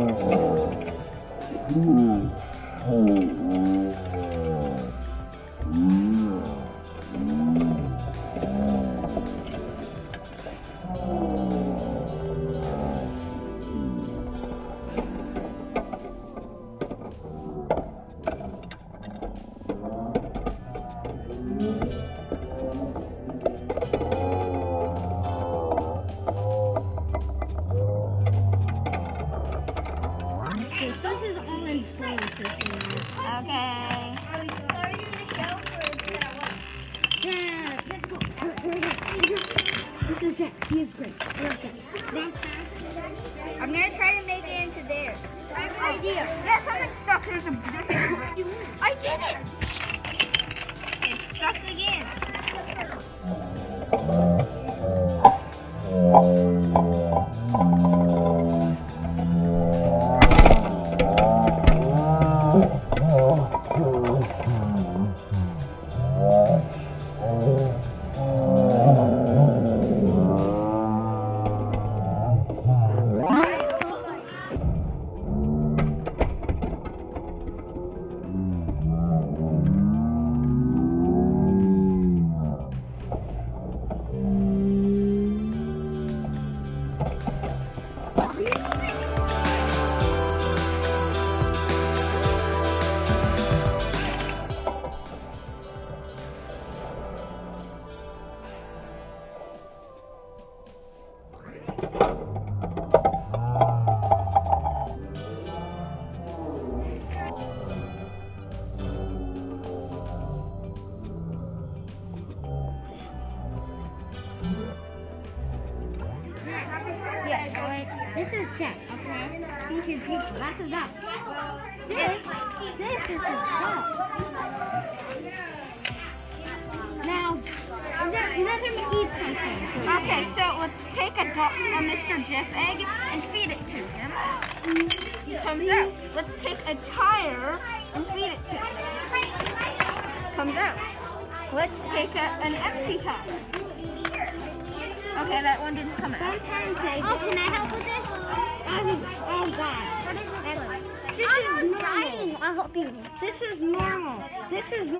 a get rid of him. I draw all of them. Okay, this is all in slow. Okay. Yeah. This is Jack. He is great. I love Jack. I'm gonna try to make it into there. I have an idea. Yes, I'm stuck. There's a. I did it. It's stuck again. Peace. This is Jack, okay? He can lots of that. This, this is his dog. Now, let, him eat something. Okay, so let's take a, a Mr. Jeff egg and feed it to him. He comes out. Let's take a tire and feed it to him. Comes out. Let's take a, an empty tire. Okay, that one didn't come out. Sometimes they Oh, can I help with this? Oh, oh God. What is this one? This is normal. I'll help you. This is normal. This is